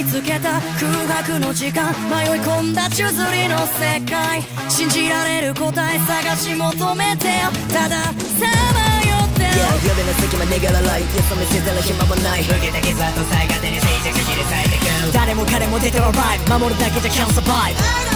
光見つけた空白の時間迷い込んだ宙づりの世界信じられる答え探し求めてよたださまよってよ夜の隙間逃げらない。よそ見せたら暇もない。受けた傷跡さえ勝手に静寂切り裂いてく誰も彼も出てはバイ。ブ守るだけじゃ can't survive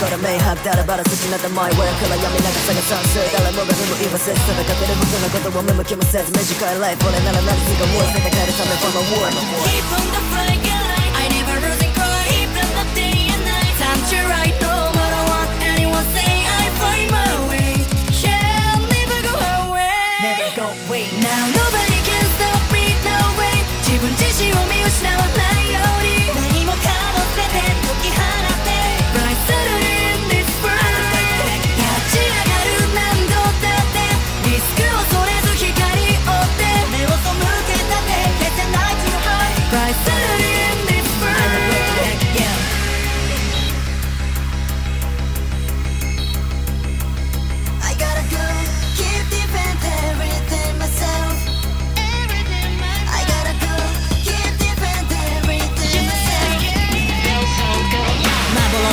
know 全てから明白誰ばらすしなった My way から闇流さが算数誰もがでも言わせ定かってる僕のことを見向きもせず短いライフ俺なら何すがもう世界でため from a war. Keep on the flying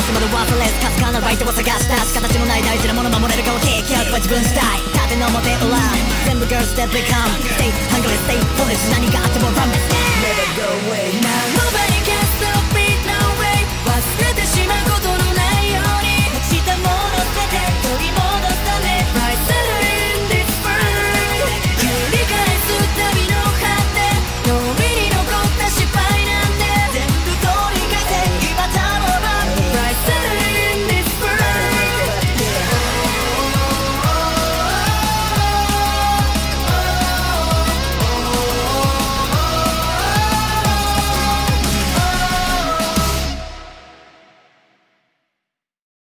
つまる忘れず確かなバイトを探し出し形のない大事なもの守れるかを経験は自分次第。縦の表裏。全部 girls that become Stay hungry, stay foolish 何があっても run Never go away